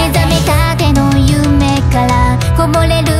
目覚めたての夢からこぼれる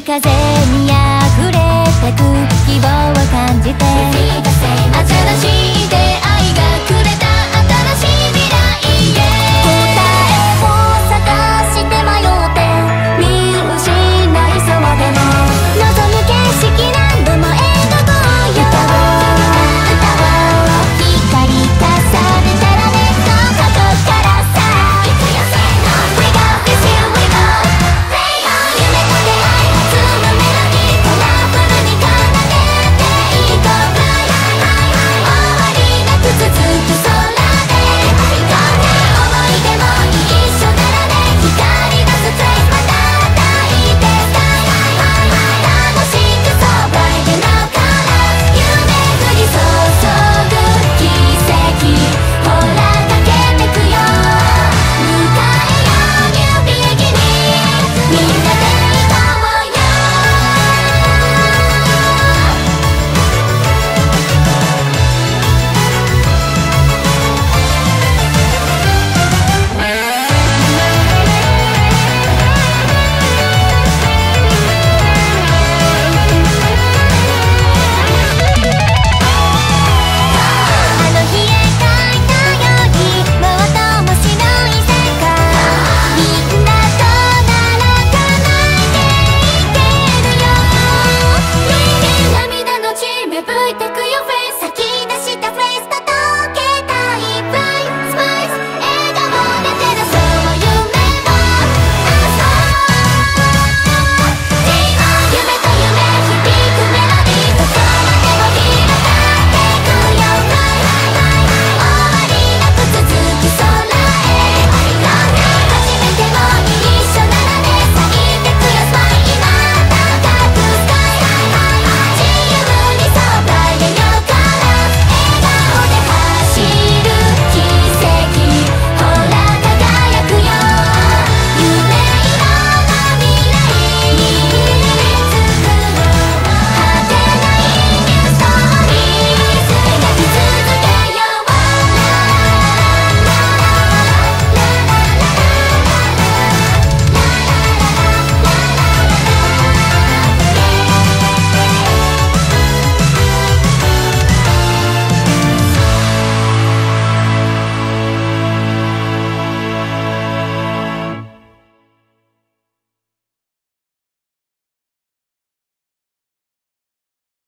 く風